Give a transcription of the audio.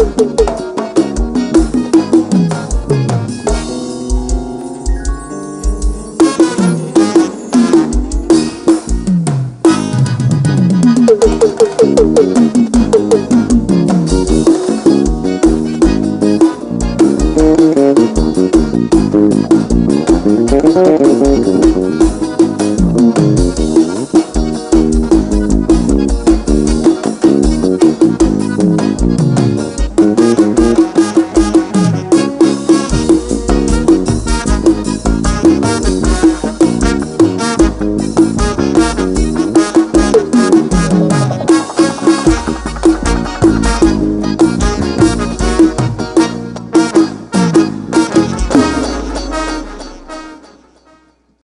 Música